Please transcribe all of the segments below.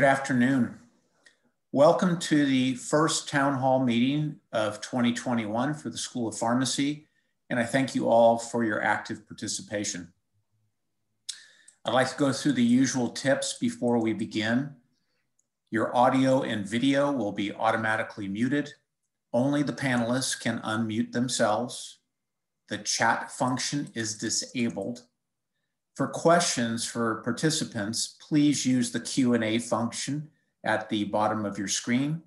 Good afternoon. Welcome to the first town hall meeting of 2021 for the School of Pharmacy, and I thank you all for your active participation. I'd like to go through the usual tips before we begin. Your audio and video will be automatically muted. Only the panelists can unmute themselves. The chat function is disabled. For questions for participants, please use the Q&A function at the bottom of your screen.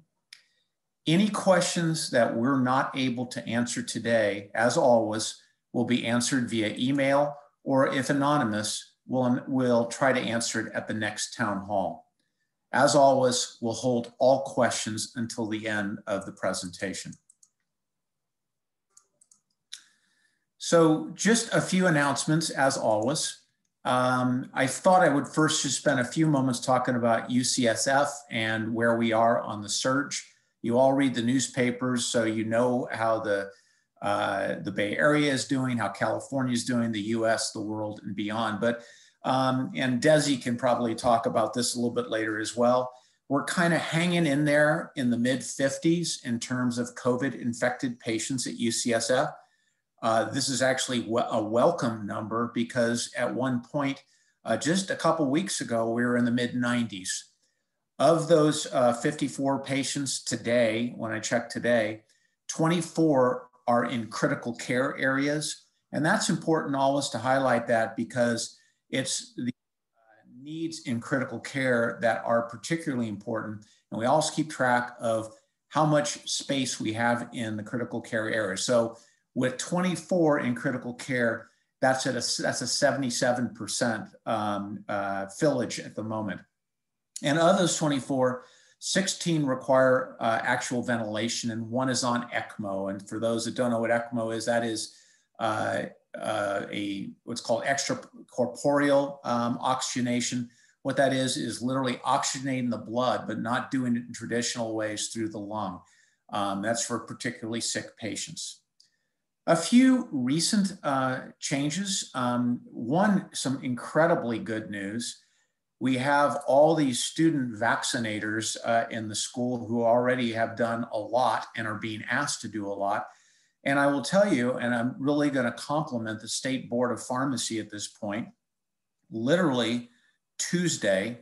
Any questions that we're not able to answer today, as always, will be answered via email, or if anonymous, we'll, we'll try to answer it at the next town hall. As always, we'll hold all questions until the end of the presentation. So just a few announcements as always. Um, I thought I would first just spend a few moments talking about UCSF and where we are on the surge. You all read the newspapers, so you know how the uh, the Bay Area is doing, how California is doing, the U.S., the world, and beyond. But um, and Desi can probably talk about this a little bit later as well. We're kind of hanging in there in the mid 50s in terms of COVID infected patients at UCSF. Uh, this is actually a welcome number because at one point, uh, just a couple weeks ago, we were in the mid 90s. Of those uh, 54 patients today, when I checked today, 24 are in critical care areas. And that's important always to highlight that because it's the uh, needs in critical care that are particularly important. And we also keep track of how much space we have in the critical care area. So with 24 in critical care, that's at a that's a 77% um, uh, fillage at the moment. And of those 24, 16 require uh, actual ventilation, and one is on ECMO. And for those that don't know what ECMO is, that is uh, uh, a what's called extracorporeal um, oxygenation. What that is is literally oxygenating the blood, but not doing it in traditional ways through the lung. Um, that's for particularly sick patients. A few recent uh, changes. Um, one, some incredibly good news. We have all these student vaccinators uh, in the school who already have done a lot and are being asked to do a lot. And I will tell you, and I'm really going to compliment the State Board of Pharmacy at this point. Literally, Tuesday,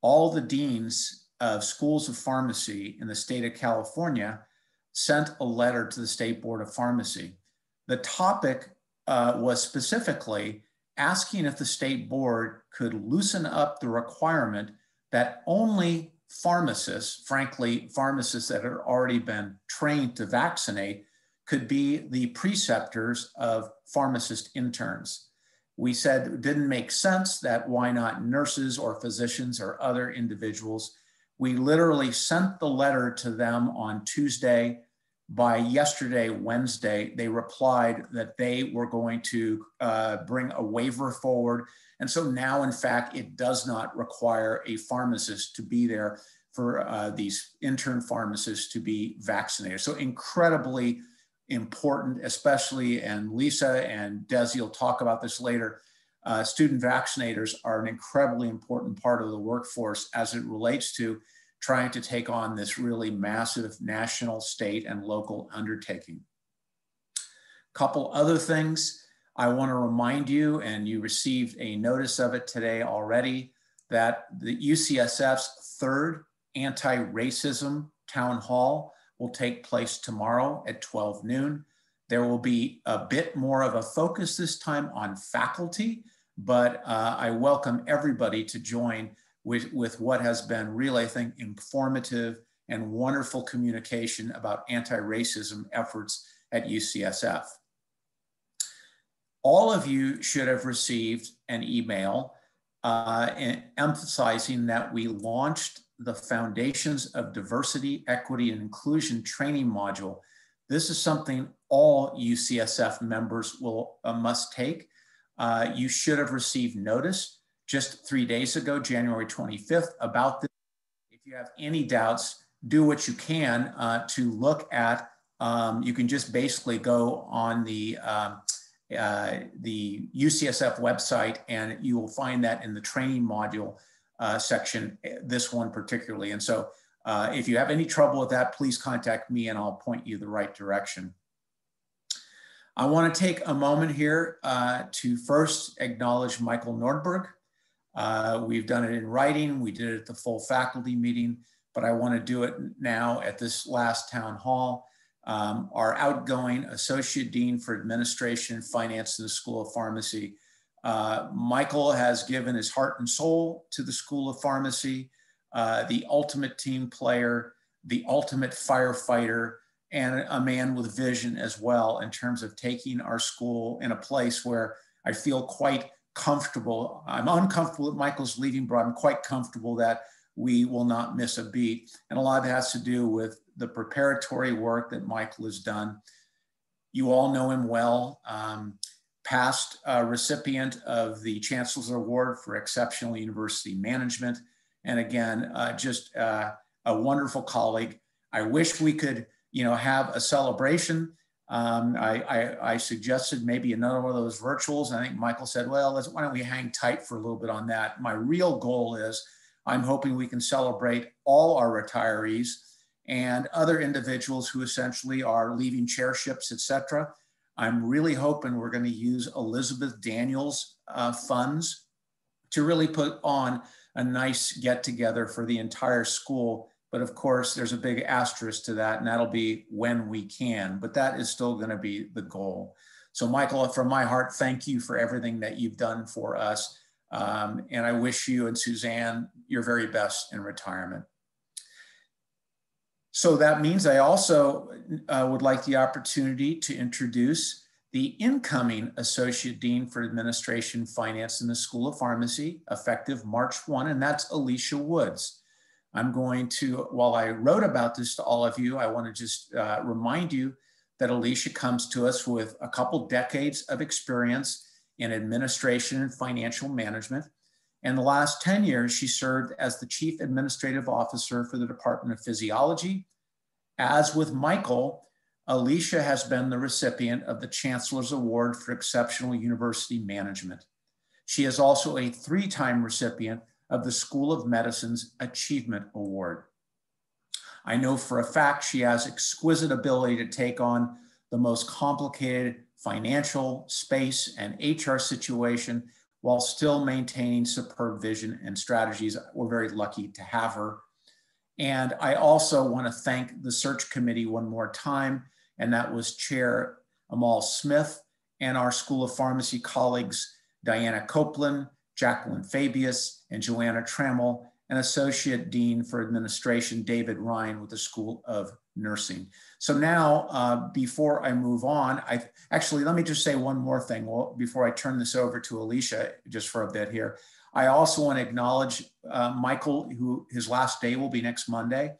all the deans of schools of pharmacy in the state of California sent a letter to the State Board of Pharmacy the topic uh, was specifically asking if the state board could loosen up the requirement that only pharmacists, frankly, pharmacists that had already been trained to vaccinate, could be the preceptors of pharmacist interns. We said it didn't make sense that why not nurses or physicians or other individuals. We literally sent the letter to them on Tuesday by yesterday, Wednesday, they replied that they were going to uh, bring a waiver forward. And so now, in fact, it does not require a pharmacist to be there for uh, these intern pharmacists to be vaccinated. So incredibly important, especially, and Lisa and Desi will talk about this later, uh, student vaccinators are an incredibly important part of the workforce as it relates to trying to take on this really massive national, state, and local undertaking. A couple other things I want to remind you, and you received a notice of it today already, that the UCSF's third anti-racism town hall will take place tomorrow at 12 noon. There will be a bit more of a focus this time on faculty, but uh, I welcome everybody to join with, with what has been really, I think, informative and wonderful communication about anti-racism efforts at UCSF. All of you should have received an email uh, emphasizing that we launched the Foundations of Diversity, Equity, and Inclusion training module. This is something all UCSF members will uh, must take. Uh, you should have received notice just three days ago, January 25th, about this. If you have any doubts, do what you can uh, to look at. Um, you can just basically go on the um, uh, the UCSF website, and you will find that in the training module uh, section, this one particularly. And so uh, if you have any trouble with that, please contact me and I'll point you the right direction. I want to take a moment here uh, to first acknowledge Michael Nordberg. Uh, we've done it in writing, we did it at the full faculty meeting, but I want to do it now at this last town hall. Um, our outgoing Associate Dean for Administration Finance in the School of Pharmacy. Uh, Michael has given his heart and soul to the School of Pharmacy, uh, the ultimate team player, the ultimate firefighter, and a man with vision as well in terms of taking our school in a place where I feel quite comfortable. I'm uncomfortable that Michael's leaving, but I'm quite comfortable that we will not miss a beat. And a lot of it has to do with the preparatory work that Michael has done. You all know him well, um, past uh, recipient of the Chancellor's Award for Exceptional University Management. And again, uh, just uh, a wonderful colleague. I wish we could, you know, have a celebration. Um, I, I, I, suggested maybe another one of those virtuals. I think Michael said, well, why don't we hang tight for a little bit on that? My real goal is I'm hoping we can celebrate all our retirees and other individuals who essentially are leaving chairships, et cetera. I'm really hoping we're going to use Elizabeth Daniels uh, funds to really put on a nice get together for the entire school. But of course, there's a big asterisk to that, and that'll be when we can. But that is still going to be the goal. So, Michael, from my heart, thank you for everything that you've done for us. Um, and I wish you and Suzanne your very best in retirement. So that means I also uh, would like the opportunity to introduce the incoming Associate Dean for Administration Finance in the School of Pharmacy, effective March 1, and that's Alicia Woods. I'm going to, while I wrote about this to all of you, I want to just uh, remind you that Alicia comes to us with a couple decades of experience in administration and financial management. In the last 10 years, she served as the Chief Administrative Officer for the Department of Physiology. As with Michael, Alicia has been the recipient of the Chancellor's Award for Exceptional University Management. She is also a three-time recipient of the School of Medicine's Achievement Award. I know for a fact she has exquisite ability to take on the most complicated financial, space, and HR situation while still maintaining superb vision and strategies. We're very lucky to have her. And I also want to thank the search committee one more time, and that was Chair Amal Smith and our School of Pharmacy colleagues, Diana Copeland, Jacqueline Fabius, and Joanna Trammell, and Associate Dean for Administration, David Ryan with the School of Nursing. So now, uh, before I move on, I actually, let me just say one more thing well, before I turn this over to Alicia just for a bit here. I also want to acknowledge uh, Michael, who his last day will be next Monday.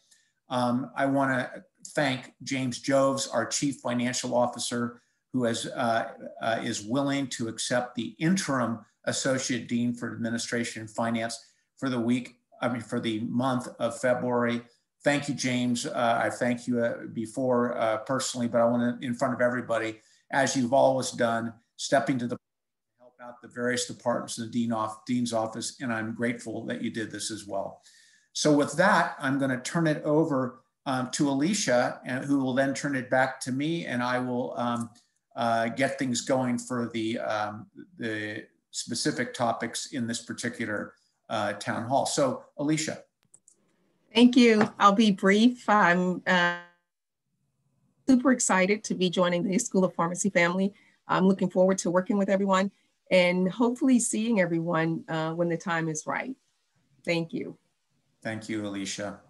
Um, I want to thank James Joves, our Chief Financial Officer, who has, uh, uh, is willing to accept the interim Associate Dean for Administration and Finance for the week, I mean, for the month of February thank you, James. Uh, I thank you uh, before uh, personally, but I want to, in front of everybody, as you've always done, stepping to the help out the various departments in the dean off, dean's office, and I'm grateful that you did this as well. So with that, I'm going to turn it over um, to Alicia, and who will then turn it back to me, and I will um, uh, get things going for the um, the specific topics in this particular uh, town hall. So, Alicia. Thank you. I'll be brief. I'm uh, super excited to be joining the School of Pharmacy family. I'm looking forward to working with everyone and hopefully seeing everyone uh, when the time is right. Thank you. Thank you, Alicia.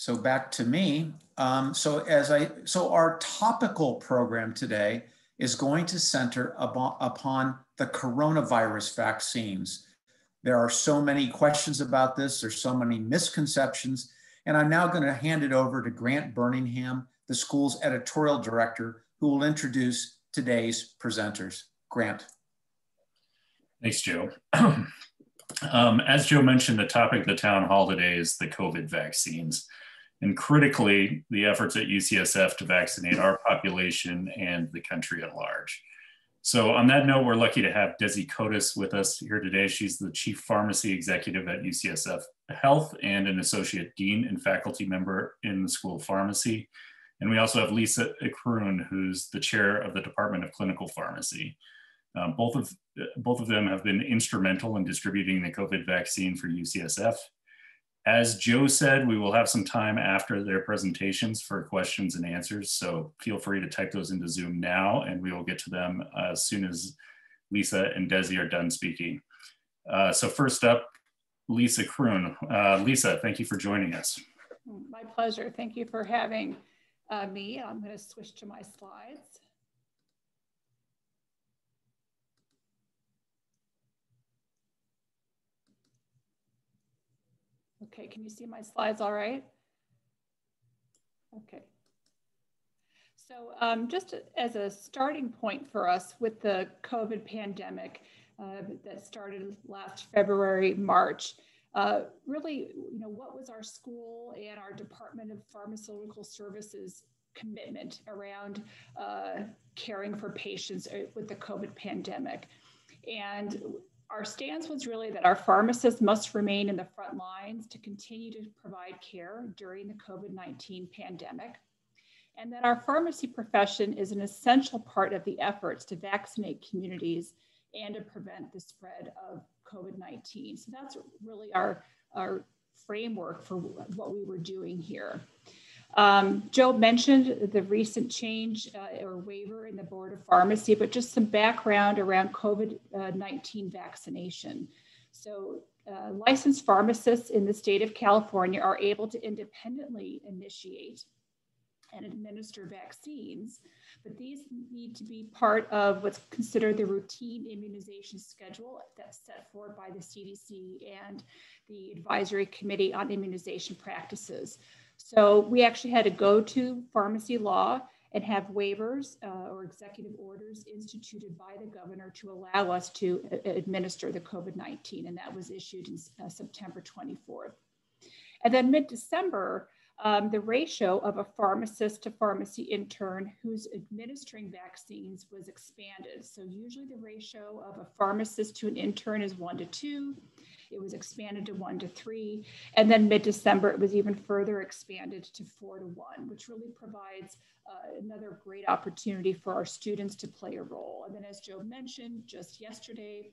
So back to me. Um, so as I, so our topical program today is going to center upon the coronavirus vaccines. There are so many questions about this. There's so many misconceptions. And I'm now going to hand it over to Grant Birmingham, the school's editorial director, who will introduce today's presenters. Grant. Thanks, Joe. um, as Joe mentioned, the topic of the town hall today is the COVID vaccines. And critically, the efforts at UCSF to vaccinate our population and the country at large. So on that note, we're lucky to have Desi Kotis with us here today. She's the Chief Pharmacy Executive at UCSF Health and an Associate Dean and faculty member in the School of Pharmacy. And we also have Lisa Kroon, who's the Chair of the Department of Clinical Pharmacy. Um, both, of, both of them have been instrumental in distributing the COVID vaccine for UCSF. As Joe said, we will have some time after their presentations for questions and answers. So feel free to type those into Zoom now and we will get to them as soon as Lisa and Desi are done speaking. Uh, so first up, Lisa Kroon. Uh, Lisa, thank you for joining us. My pleasure. Thank you for having uh, me. I'm going to switch to my slides. Okay, can you see my slides all right? Okay. So um, just as a starting point for us with the COVID pandemic uh, that started last February, March, uh, really, you know, what was our school and our Department of Pharmaceutical Services commitment around uh, caring for patients uh, with the COVID pandemic? And our stance was really that our pharmacists must remain in the front lines to continue to provide care during the COVID 19 pandemic, and that our pharmacy profession is an essential part of the efforts to vaccinate communities and to prevent the spread of COVID 19. So that's really our, our framework for what we were doing here. Um, Joe mentioned the recent change uh, or waiver in the Board of Pharmacy, but just some background around COVID 19 vaccination. So, uh, licensed pharmacists in the state of California are able to independently initiate and administer vaccines, but these need to be part of what's considered the routine immunization schedule that's set forth by the CDC and the Advisory Committee on Immunization Practices. So we actually had to go to pharmacy law and have waivers uh, or executive orders instituted by the governor to allow us to uh, administer the COVID 19. And that was issued in uh, September 24th. And then mid December, um, the ratio of a pharmacist to pharmacy intern who's administering vaccines was expanded. So usually the ratio of a pharmacist to an intern is one to two. It was expanded to one to three. And then mid December, it was even further expanded to four to one, which really provides uh, another great opportunity for our students to play a role. And then, as Joe mentioned just yesterday,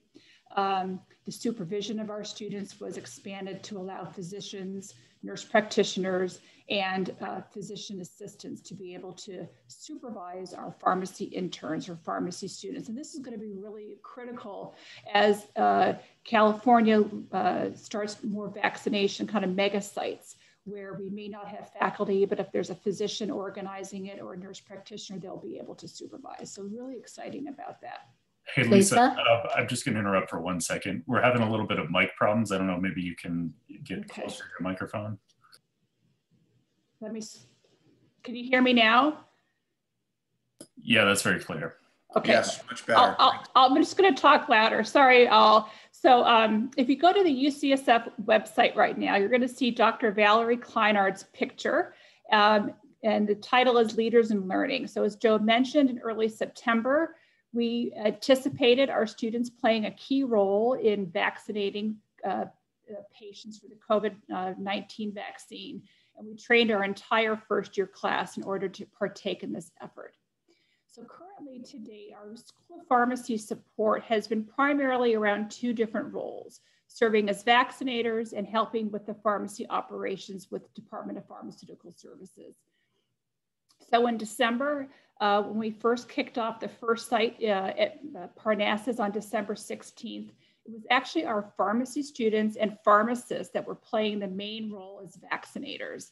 um, the supervision of our students was expanded to allow physicians, nurse practitioners, and uh, physician assistants to be able to supervise our pharmacy interns or pharmacy students. And this is going to be really critical as uh, California uh, starts more vaccination kind of mega sites where we may not have faculty, but if there's a physician organizing it or a nurse practitioner, they'll be able to supervise. So really exciting about that. Hey, Lisa, Lisa? Uh, I'm just going to interrupt for one second. We're having a little bit of mic problems. I don't know, maybe you can get okay. closer to your microphone. Let me, can you hear me now? Yeah, that's very clear. Okay. Yes, much better. i am just going to talk louder. Sorry, all. So um, if you go to the UCSF website right now, you're going to see Dr. Valerie Clinard's picture. Um, and the title is Leaders in Learning. So as Joe mentioned in early September, we anticipated our students playing a key role in vaccinating uh, uh patients for the COVID-19 vaccine and we trained our entire first year class in order to partake in this effort. So currently today, our School Pharmacy support has been primarily around two different roles, serving as vaccinators and helping with the pharmacy operations with Department of Pharmaceutical Services. So in December, uh, when we first kicked off the first site uh, at uh, Parnassus on December 16th, it was actually our pharmacy students and pharmacists that were playing the main role as vaccinators.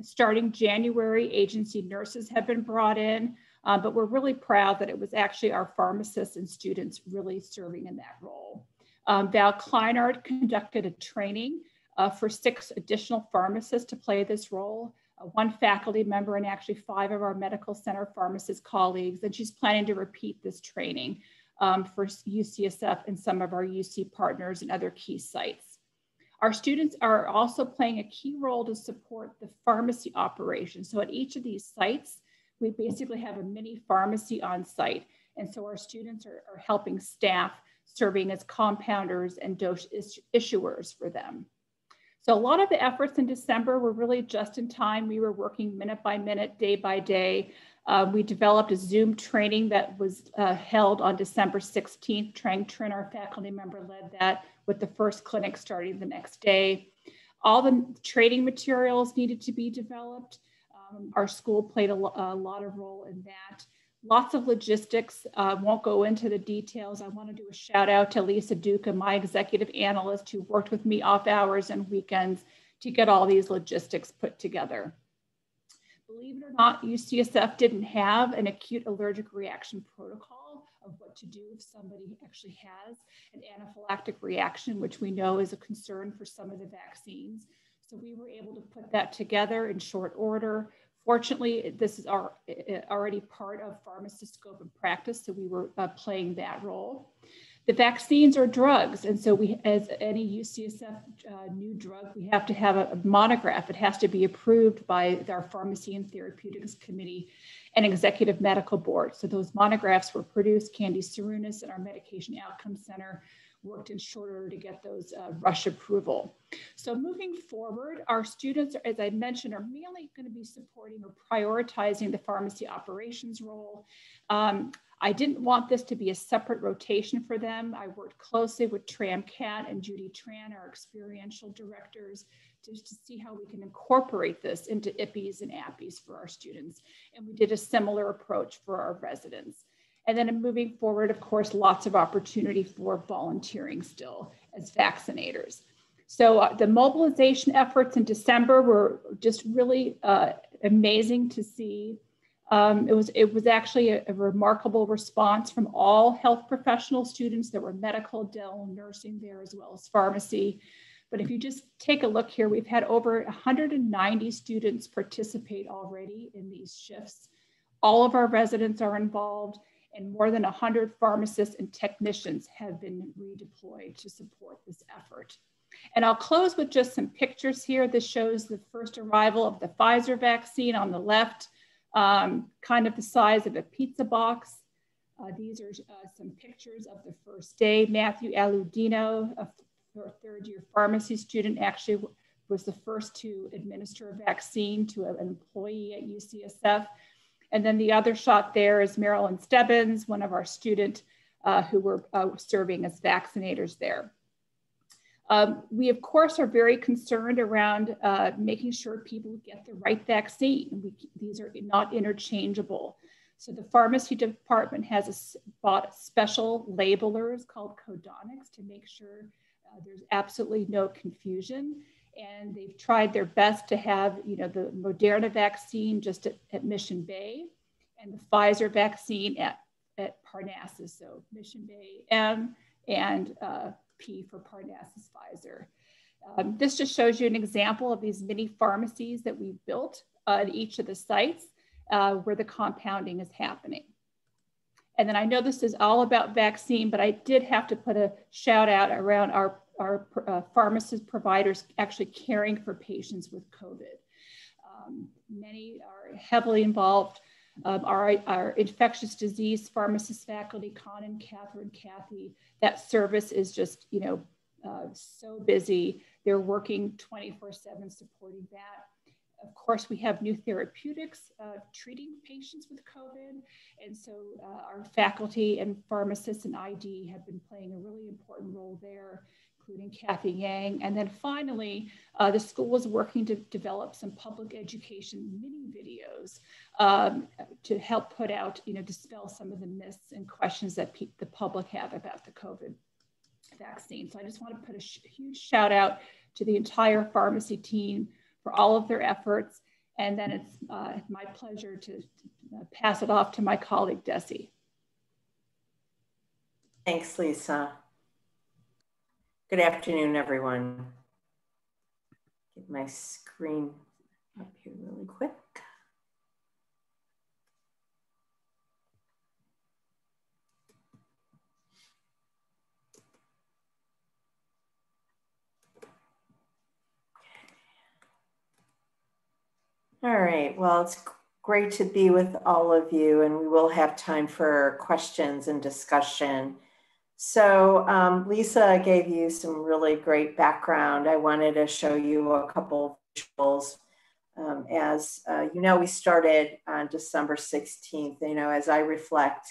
Starting January, agency nurses have been brought in, uh, but we're really proud that it was actually our pharmacists and students really serving in that role. Um, Val Clinard conducted a training uh, for six additional pharmacists to play this role, one faculty member and actually five of our medical center pharmacist colleagues, and she's planning to repeat this training um, for UCSF and some of our UC partners and other key sites. Our students are also playing a key role to support the pharmacy operation. So at each of these sites, we basically have a mini pharmacy on site. And so our students are, are helping staff serving as compounders and dose issuers for them. So a lot of the efforts in December were really just in time. We were working minute by minute, day by day. Uh, we developed a Zoom training that was uh, held on December 16th. Trang Trinh, our faculty member, led that with the first clinic starting the next day. All the training materials needed to be developed. Um, our school played a, a, lot of role in that. Lots of logistics, uh, won't go into the details. I want to do a shout out to Lisa Duca, my executive analyst who worked with me off hours and weekends to get all these logistics put together. Believe it or not, UCSF didn't have an acute allergic reaction protocol of what to do if somebody actually has an anaphylactic reaction, which we know is a concern for some of the vaccines. So we were able to put that together in short order. Fortunately, this is our, already part of pharmacist scope of practice, so we were uh, playing that role. The vaccines are drugs, and so we, as any UCSF uh, new drug, we have to have a, monograph. It has to be approved by our Pharmacy and Therapeutics Committee and Executive Medical Board. So those monographs were produced. Candy Tsourounis and our Medication Outcomes Center worked in short order to get those uh, rush approval. So moving forward, our students, as I mentioned, are mainly going to be supporting or prioritizing the pharmacy operations role. Um, I didn't want this to be a separate rotation for them. I worked closely with Tram Cat and Judy Tran, our experiential directors, just to see how we can incorporate this into IPPEs and APPEs for our students. And we did a similar approach for our residents. And then moving forward, of course, lots of opportunity for volunteering still as vaccinators. So uh, the mobilization efforts in December were just really uh, amazing to see. Um, it was it was actually a, a, remarkable response from all health professional students. There were medical, dental, nursing there as well as pharmacy. But if you just take a look here, we've had over 190 students participate already in these shifts. All of our residents are involved and more than 100 pharmacists and technicians have been redeployed to support this effort. And I'll close with just some pictures here. This shows the first arrival of the Pfizer vaccine on the left, um, kind of the size of a pizza box. Uh, these are uh, some pictures of the first day. Matthew Aludino, a third year pharmacy student, actually was the first to administer a vaccine to an employee at UCSF. And then the other shot there is Marilyn Stebbins, one of our student uh, who were uh, serving as vaccinators there. Um, we, of course, are very concerned around uh, making sure people get the right vaccine. We, these are not interchangeable. So the pharmacy department has a, bought special labelers called codonics to make sure uh, there's absolutely no confusion and they've tried their best to have, you know, the Moderna vaccine just at, at Mission Bay and the Pfizer vaccine at, at Parnassus. So Mission Bay M and uh, P for Parnassus Pfizer. Um, this just shows you an example of these mini pharmacies that we've built uh, at each of the sites uh, where the compounding is happening. And then I know this is all about vaccine, but I did have to put a shout out around our our uh, pharmacist providers actually caring for patients with COVID. Um, many are heavily involved. Um, our, our infectious disease pharmacist faculty, Conan Catherine, Kathy, that service is just, you know, uh, so busy. They're working 24 seven supporting that. Of course, we have new therapeutics uh, treating patients with COVID. And so uh, our faculty and pharmacists and ID have been playing a really important role there including Kathy Yang. And then finally, uh, the school was working to develop some public education mini videos um, to help put out, you know, dispel some of the myths and questions that the public have about the COVID vaccine. So I just want to put a sh huge shout out to the entire pharmacy team for all of their efforts. And then it's uh, my pleasure to uh, pass it off to my colleague, Desi. Thanks, Lisa. Good afternoon, everyone. Get my screen up here really quick. All right, well, it's great to be with all of you, and we will have time for questions and discussion. So um, Lisa gave you some really great background. I wanted to show you a couple visuals. Um, as uh, you know, we started on December 16th. You know, as I reflect,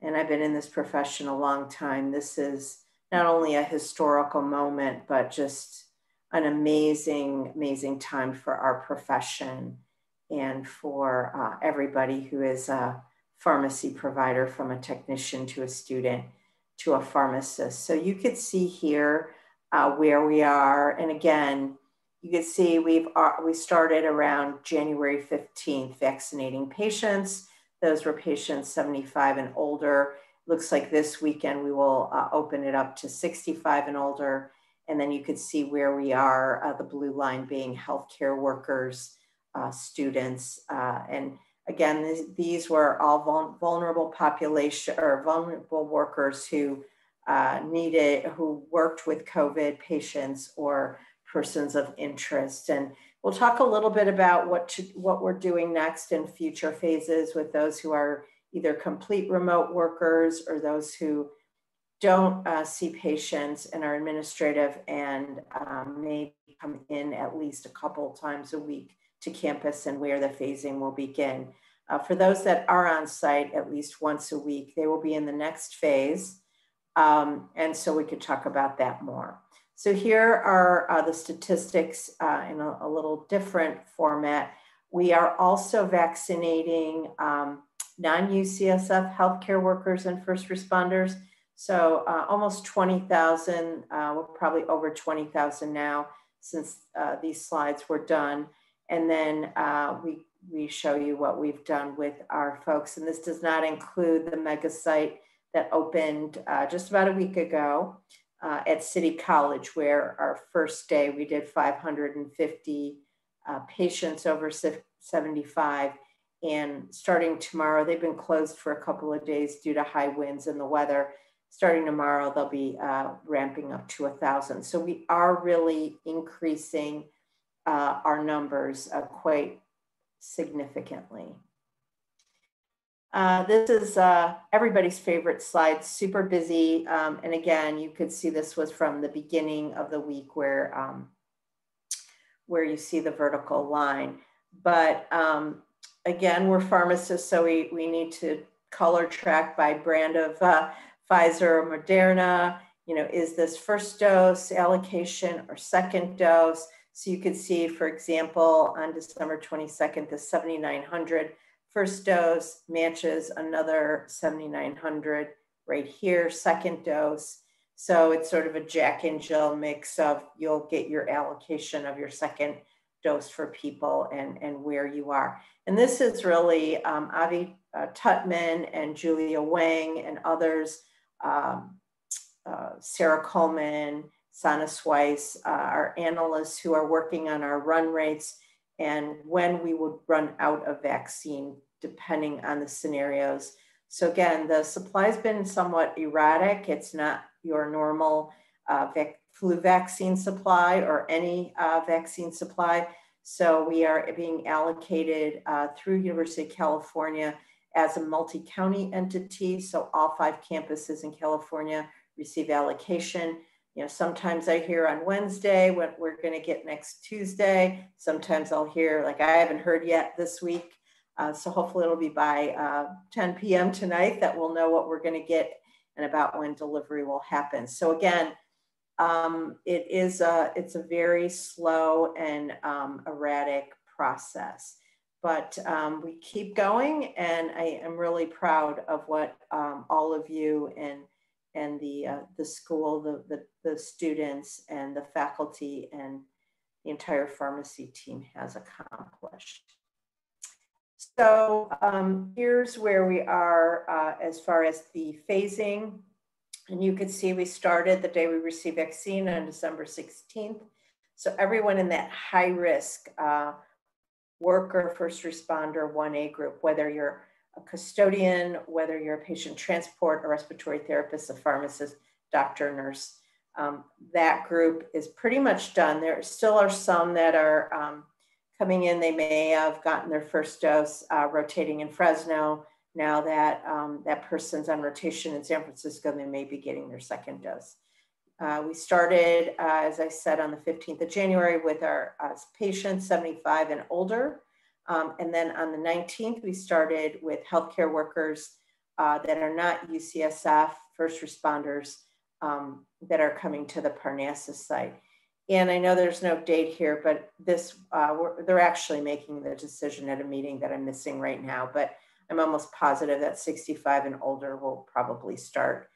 and I've been in this profession a long time, this is not only a historical moment, but just an amazing, amazing time for our profession and for uh, everybody who is a pharmacy provider from a technician to a student to a pharmacist. So you could see here uh, where we are. And again, you can see we've uh, we started around January 15th vaccinating patients. Those were patients 75 and older. Looks like this weekend we will uh, open it up to 65 and older. And then you could see where we are, uh, the blue line being healthcare workers, uh, students, uh, and Again, these were all vulnerable population or vulnerable workers who uh, needed, who worked with COVID patients or persons of interest. And we'll talk a little bit about what, to, what we're doing next in future phases with those who are either complete remote workers or those who don't uh, see patients and are administrative and um, may come in at least a couple times a week to campus and where the phasing will begin. Uh, for those that are on site at least once a week, they will be in the next phase. Um, and so we could talk about that more. So here are uh, the statistics uh, in a, a, little different format. We are also vaccinating um, non-UCSF healthcare workers and first responders. So uh, almost 20,000, uh, we're probably over 20,000 now since uh, these slides were done. And then uh, we, we show you what we've done with our folks. And this does not include the mega site that opened uh, just about a week ago uh, at City College, where our first day we did 550 uh, patients over 75. And starting tomorrow, they've been closed for a couple of days due to high winds and the weather. Starting tomorrow, they'll be uh, ramping up to a thousand. So we are really increasing uh, our numbers uh, quite significantly. Uh, this is uh, everybody's favorite slide, super busy. Um, and again, you could see this was from the beginning of the week where, um, where you see the vertical line. But um, again, we're pharmacists, so we, we need to color track by brand of uh, Pfizer or Moderna. You know, is this first dose allocation or second dose? So you could see, for example, on December 22nd, the 7,900 first dose matches another 7,900 right here, second dose. So it's sort of a Jack and Jill mix of you'll get your allocation of your second dose for people and, and where you are. And this is really um, Avi uh, Tutman and Julia Wang and others, um, uh, Sarah Coleman, Sana Sweiss, uh, our analysts who are working on our run rates and when we would run out of vaccine, depending on the scenarios. So again, the supply's been somewhat erratic. It's not your normal uh, vac flu vaccine supply or any uh, vaccine supply. So we are being allocated uh, through University of California as a multi-county entity. So all five campuses in California receive allocation you know, sometimes I hear on Wednesday what we're going to get next Tuesday. Sometimes I'll hear, like, I haven't heard yet this week. Uh, so hopefully it'll be by uh, 10 p.m. tonight that we'll know what we're going to get and about when delivery will happen. So again, um, it is a, it's a very slow and um, erratic process, but um, we keep going and I am really proud of what um, all of you and and the, uh, the school, the, the, the students and the faculty and the entire pharmacy team has accomplished. So um, here's where we are uh, as far as the phasing. And you can see we started the day we received vaccine on December 16th. So everyone in that high risk uh, worker, first responder, 1A group, whether you're a custodian, whether you're a patient transport, a respiratory therapist, a pharmacist, doctor, nurse. Um, that group is pretty much done. There still are some that are um, coming in, they may have gotten their first dose uh, rotating in Fresno. Now that um, that person's on rotation in San Francisco, they may be getting their second dose. Uh, we started, uh, as I said, on the 15th of January with our uh, patients 75 and older. Um, and then on the 19th, we started with healthcare workers uh, that are not UCSF first responders um, that are coming to the Parnassus site. And I know there's no date here, but this, uh, they're actually making the decision at a meeting that I'm missing right now, but I'm almost positive that 65 and older will probably start,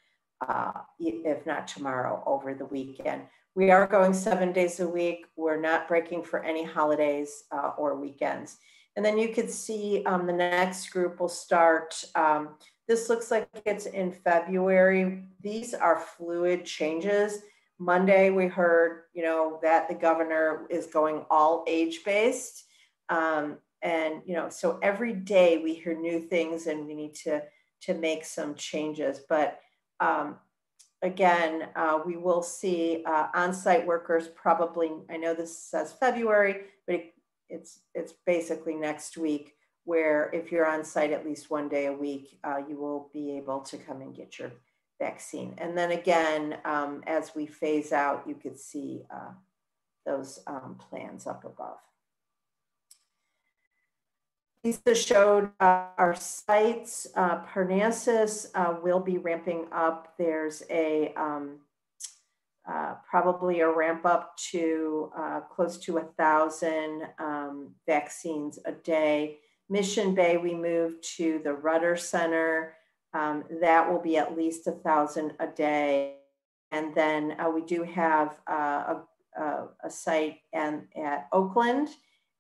uh, if not tomorrow, over the weekend. We are going seven days a week. We're not breaking for any holidays uh, or weekends. And then you could see um, the next group will start um, this looks like it's in February. These are fluid changes. Monday, we heard, you know, that the governor is going all age based. Um, and, you know, so every day we hear new things and we need to, to make some changes. But um, again, uh, we will see uh, on-site workers probably, I know this says February, but it, it's, it's basically next week where if you're on site at least one day a week, uh, you will be able to come and get your vaccine. And then again, um, as we phase out, you could see uh, those um, plans up above. Lisa showed uh, our sites. Uh, Parnassus uh, will be ramping up. There's a um, uh, probably a ramp up to uh, close to a thousand um, vaccines a day. Mission Bay, we moved to the Rutter Center. Um, that will be at least a thousand a day. And then uh, we do have uh, a, a, a, site and, at Oakland.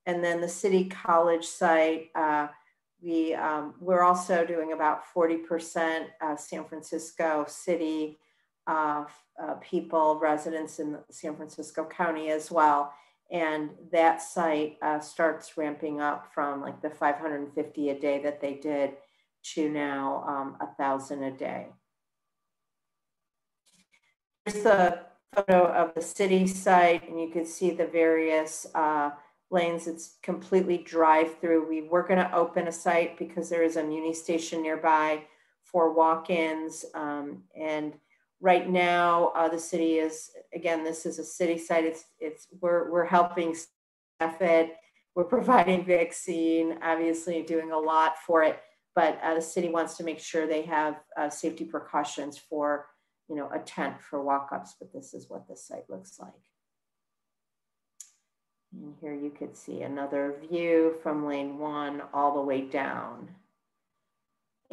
And then the City College site, uh, we, um, we're also doing about 40% uh, San Francisco City uh, uh, people, residents in San Francisco County as well. And that site uh, starts ramping up from like the 550 a day that they did to now um, a thousand a day. Here's a photo of the city site and you can see the various uh, lanes. It's completely drive through. We were gonna open a site because there is a muni station nearby for walk-ins um, and right now uh, the city is again this is a city site. It's it's we're we're helping staff it. We're providing vaccine obviously doing a lot for it but uh, the city wants to make sure they have uh, safety precautions for you know a tent for walk-ups but this is what the site looks like. And here you could see another view from lane one all the way down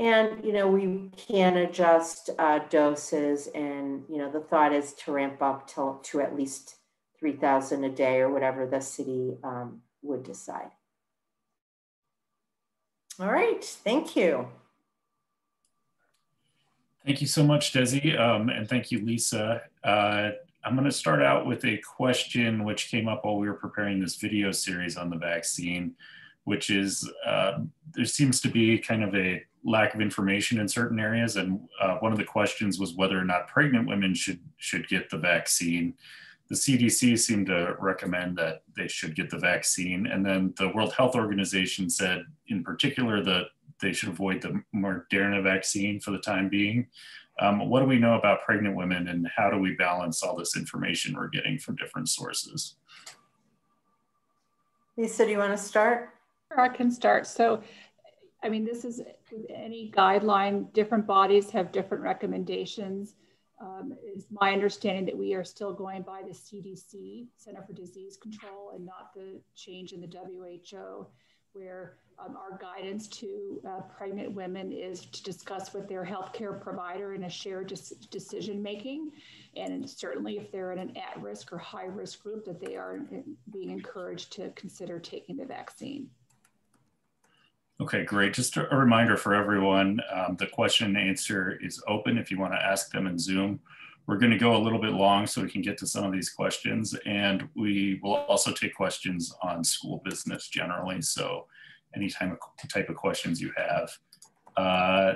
and, you know, we can adjust uh, doses and, you know, the thought is to ramp up to, to at least 3,000 a day or whatever the city um, would decide. All right, thank you. Thank you so much, Desi, um, and thank you, Lisa. Uh, I'm going to start out with a question which came up while we were preparing this video series on the vaccine, which is uh, there seems to be kind of a lack of information in certain areas. And uh, one of the questions was whether or not pregnant women should should get the vaccine. The CDC seemed to recommend that they should get the vaccine, and then the World Health Organization said, in particular, that they should avoid the Moderna vaccine for the time being. Um, what do we know about pregnant women, and how do we balance all this information we're getting from different sources? Lisa, do you want to start? I can start. So I mean, this is any guideline, different bodies have different recommendations. Um, it's my understanding that we are still going by the CDC, Center for Disease Control, and not the change in the WHO, where um, our guidance to uh, pregnant women is to discuss with their healthcare provider in a shared decision making. And certainly, if they're in an at risk or high risk group, that they are being encouraged to consider taking the vaccine. Okay, great. Just a reminder for everyone, um, the question and answer is open if you want to ask them in Zoom. We're going to go a little bit long so we can get to some of these questions and we will also take questions on school business generally. So any type of, type of questions you have. Uh,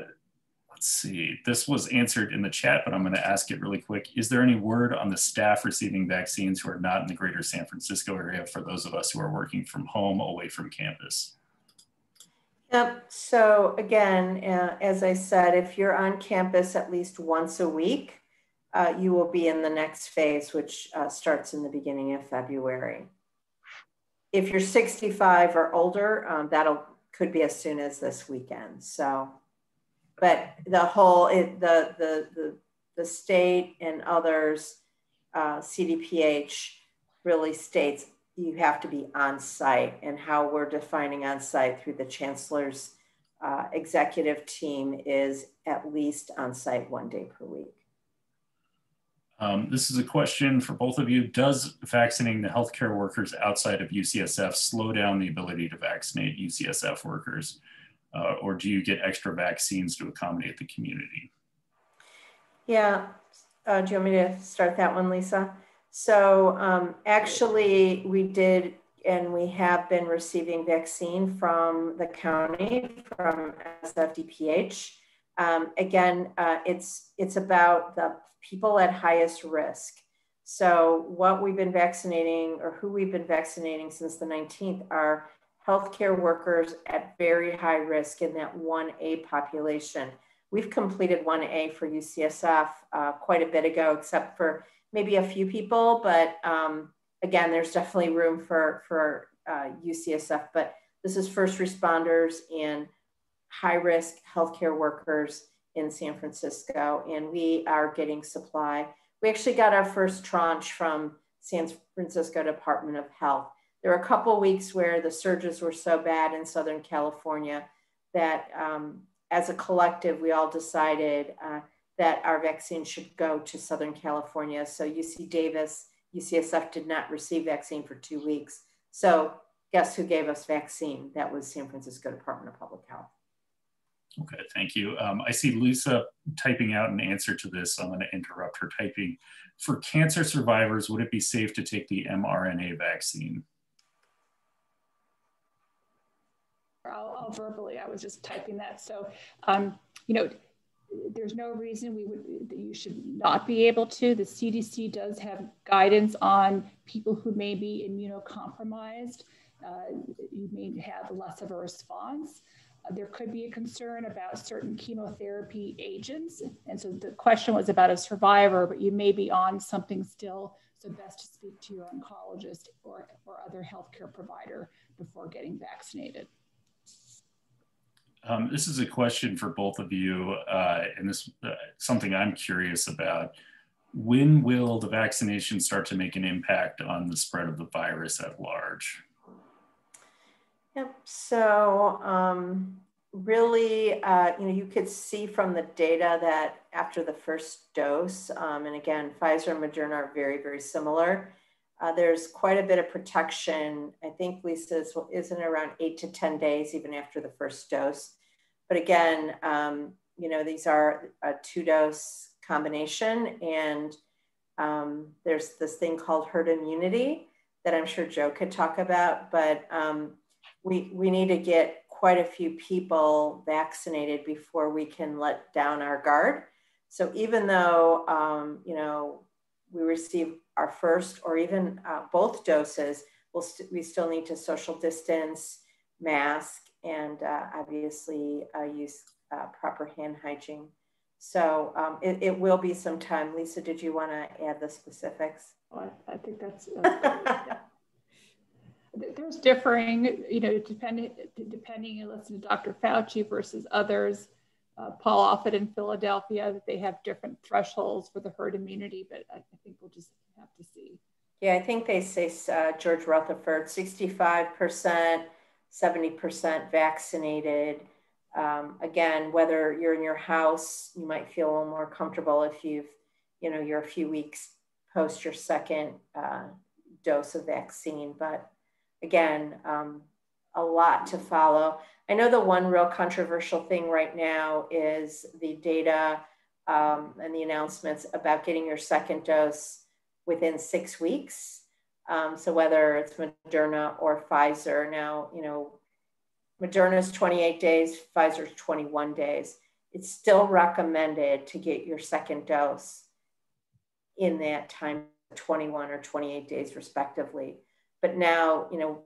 let's see, this was answered in the chat, but I'm going to ask it really quick. Is there any word on the staff receiving vaccines who are not in the greater San Francisco area for those of us who are working from home away from campus? Yep. So again, uh, as I said, if you're on campus at least once a week, uh, you will be in the next phase, which uh, starts in the beginning of February. If you're 65 or older, um, that'll could be as soon as this weekend. So but the whole it, the, the the the state and others uh, CDPH really states you have to be on site and how we're defining on site through the chancellor's uh, executive team is at least on site one day per week. Um, this is a question for both of you. Does vaccinating the healthcare workers outside of UCSF slow down the ability to vaccinate UCSF workers? uh, or do you get extra vaccines to accommodate the community? Yeah, uh, do you want me to start that one, Lisa? So um, actually we did, and we have been receiving vaccine from the county, from SFDPH. Um, again, uh, it's, it's about the people at highest risk. So what we've been vaccinating or who we've been vaccinating since the 19th are healthcare workers at very high risk in that 1A population. We've completed 1A for UCSF uh, quite a bit ago, except for maybe a few people, but um, again, there's definitely room for, for uh, UCSF, but this is first responders and high risk healthcare workers in San Francisco, and we are getting supply. We actually got our first tranche from San Francisco Department of Health there were a couple weeks where the surges were so bad in Southern California that um, as a collective, we all decided uh, that our vaccine should go to Southern California. So UC Davis, UCSF did not receive vaccine for two weeks. So guess who gave us vaccine? That was San Francisco Department of Public Health. Okay, thank you. Um, I see Lisa typing out an answer to this. I'm going to interrupt her typing. For cancer survivors, would it be safe to take the mRNA vaccine? I'll, I'll verbally, I was just typing that. So, um, you know, there's no reason we would that you should not be able to. The CDC does have guidance on people who may be immunocompromised. Uh, you may have less of a response. Uh, there could be a concern about certain chemotherapy agents. And so the question was about a survivor, but you may be on something still. So best to speak to your oncologist or, or other healthcare provider before getting vaccinated. Um, this is a question for both of you, uh, and this uh, something I'm curious about. When will the vaccination start to make an impact on the spread of the virus at large? Yep. So um, really, uh, you know, you could see from the data that after the first dose, um, and again, Pfizer and Moderna are very, very similar. Uh, there's quite a bit of protection. I think Lisa is, isn't around eight to 10 days even after the first dose. But again, um, you know, these are a two dose combination and um, there's this thing called herd immunity that I'm sure Joe could talk about, but um, we, we need to get quite a few people vaccinated before we can let down our guard. So even though, um, you know, we receive our first or even uh, both doses, we'll st we still need to social distance, mask, and uh, obviously uh, use uh, proper hand hygiene. So um, it, it, will be some time. Lisa, did you want to add the specifics? Oh, I, I, think that's. there's differing, you know, depending, depending, you listen to Dr. Fauci versus others uh, Paul Offit in Philadelphia that they have different thresholds for the herd immunity, but I, I think we'll just have to see. Yeah, I think they say uh, George Rutherford, 65%, 70% vaccinated. Um, again, whether you're in your house, you might feel a little more comfortable if you've, you know, you're a few weeks post your second uh, dose of vaccine. But again, um, a lot to follow. I know the one real controversial thing right now is the data um, and the announcements about getting your second dose within six weeks. Um, so whether it's Moderna or Pfizer, now, you know, Moderna's 28 days, Pfizer's 21 days. it's still recommended to get your second dose in that time 21 or 28 days respectively but now you know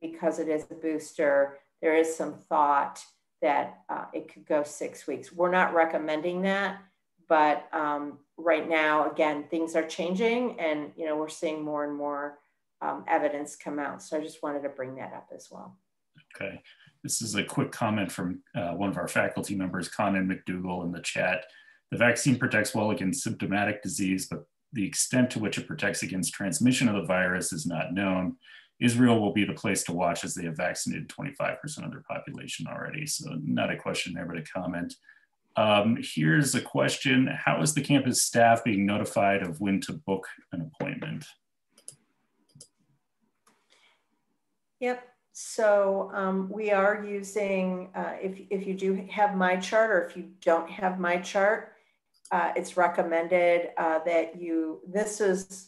because it is a booster there is some thought that uh, it could go six weeks we're not recommending that but um, right now again things are changing and you know we're seeing more and more um, evidence come out so i just wanted to bring that up as well okay this is a quick comment from uh, one of our faculty members, Conan McDougall, in the chat. The vaccine protects well against symptomatic disease, but the extent to which it protects against transmission of the virus is not known. Israel will be the place to watch as they have vaccinated 25% of their population already. So not a question there, but a comment. Um, here's a question. How is the campus staff being notified of when to book an appointment? Yep, so um, we are using, uh, if, if you do have MyChart or if you don't have MyChart, uh, it's recommended uh, that you, this is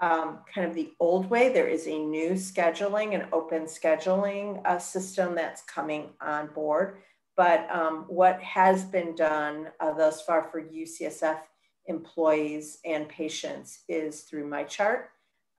um, kind of the old way. There is a new scheduling and open scheduling uh, system that's coming on board. But um, what has been done uh, thus far for UCSF employees and patients is through MyChart.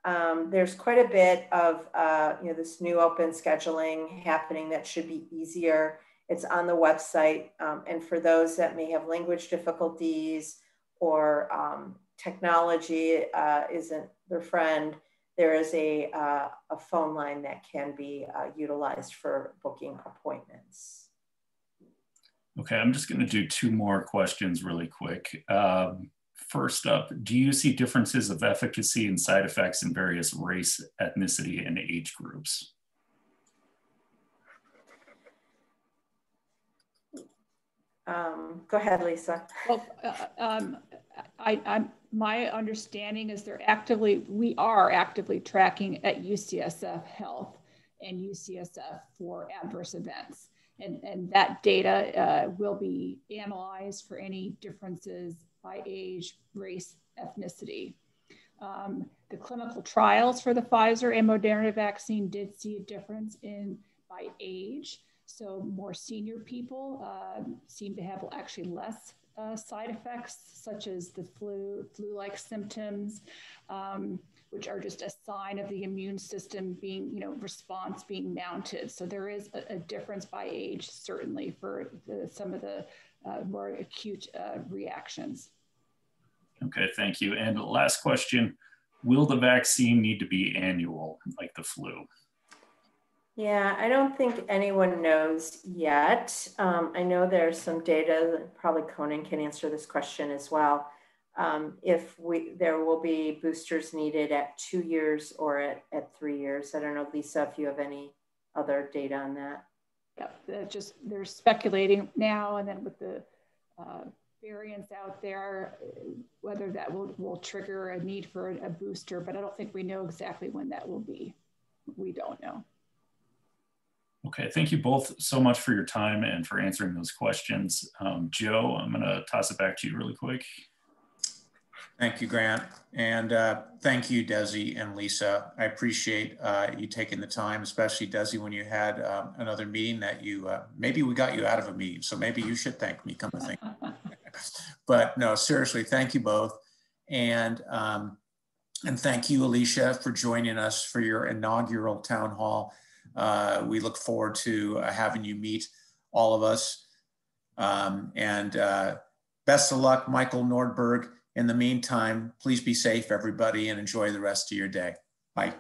Um, there's quite a bit of uh, you know this new open scheduling happening that should be easier. It's on the website, um, and for those that may have language difficulties or um, technology uh, isn't their friend, there is a, uh, a phone line that can be uh, utilized for booking appointments. Okay, I'm just going to do two more questions really quick. Um, First up, do you see differences of efficacy and side effects in various race, ethnicity, and age groups? Um, go ahead, Lisa. Well, uh, um, I, I'm, my understanding is they're actively, we are actively tracking at UCSF Health and UCSF for adverse events. And, and that data uh, will be analyzed for any differences by age, race, ethnicity. Um, the clinical trials for the Pfizer and Moderna vaccine did see a difference in by age. So more senior people uh, seem to have actually less uh, side effects, such as the flu, flu-like symptoms, um, which are just a sign of the immune system being, you know, response being mounted. So there is a, a difference by age, certainly for the, some of the uh, more acute uh, reactions. Okay, thank you. And last question, will the vaccine need to be annual like the flu? Yeah, I don't think anyone knows yet. Um, I know there's some data, probably Conan can answer this question as well. Um, if we there will be boosters needed at two years or at, at three years. I don't know, Lisa, if you have any other data on that. Yeah, just they're speculating now, and then with the uh, variants out there, whether that will, will trigger a need for a booster, but I don't think we know exactly when that will be. We don't know. Okay, thank you both so much for your time and for answering those questions. Um, Joe, I'm gonna toss it back to you really quick. Thank you, Grant. And uh, thank you, Desi and Lisa. I appreciate uh, you taking the time, especially Desi, when you had um, another meeting that you, uh, maybe we got you out of a meeting. So maybe you should thank me, come to think. but no, seriously, thank you both. And, um, and thank you, Alicia, for joining us for your inaugural town hall. Uh, we look forward to uh, having you meet all of us. Um, and uh, best of luck, Michael Nordberg in the meantime, please be safe, everybody, and enjoy the rest of your day. Bye.